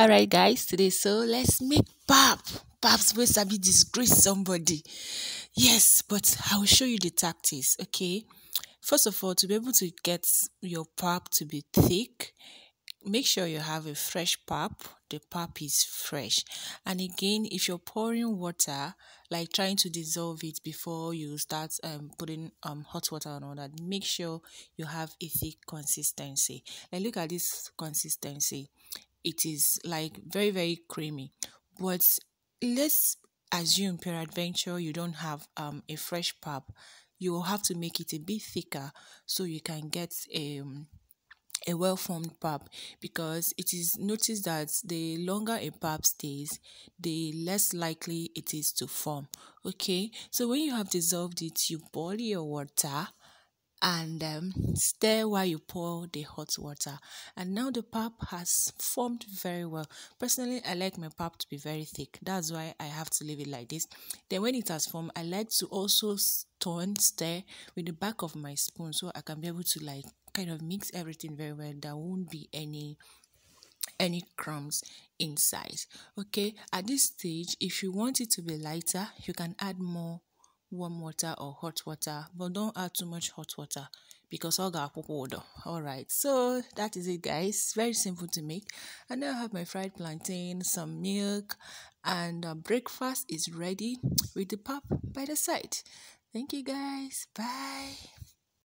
Alright guys, today so let's make pap. Paps to be disgrace somebody. Yes, but I will show you the tactics, okay? First of all, to be able to get your pap to be thick, make sure you have a fresh pap. The pap is fresh. And again, if you're pouring water, like trying to dissolve it before you start um putting um hot water and all that, make sure you have a thick consistency. Like look at this consistency it is like very very creamy. But let's assume peradventure you don't have um a fresh pap. You will have to make it a bit thicker so you can get a um, a well formed pap because it is noticed that the longer a pap stays, the less likely it is to form. Okay, so when you have dissolved it, you boil your water and um, stir while you pour the hot water. And now the pap has formed very well. Personally, I like my pap to be very thick. That's why I have to leave it like this. Then when it has formed, I like to also turn, stir with the back of my spoon so I can be able to like kind of mix everything very well. There won't be any any crumbs inside okay at this stage if you want it to be lighter you can add more warm water or hot water, but don't add too much hot water because all got water. All right, so that is it, guys. Very simple to make. And now I have my fried plantain, some milk, and uh, breakfast is ready with the pop by the side. Thank you, guys. Bye.